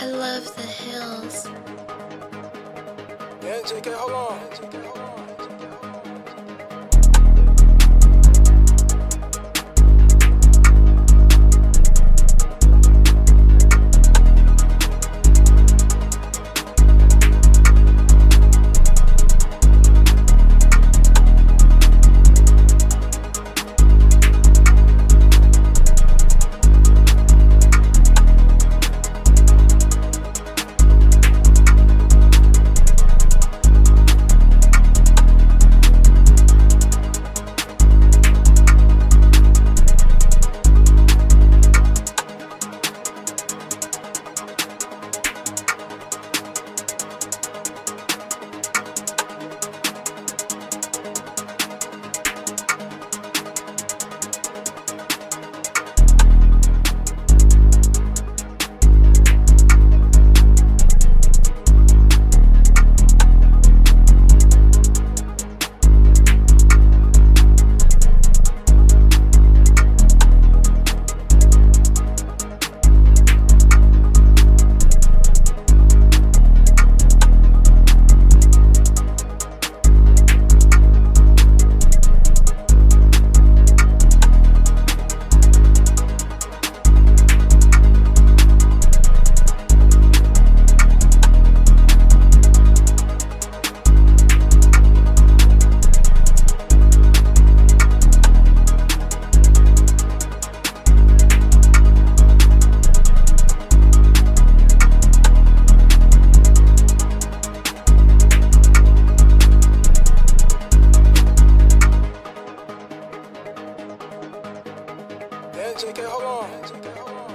I love the hills. Yeah, JK, hold on. power.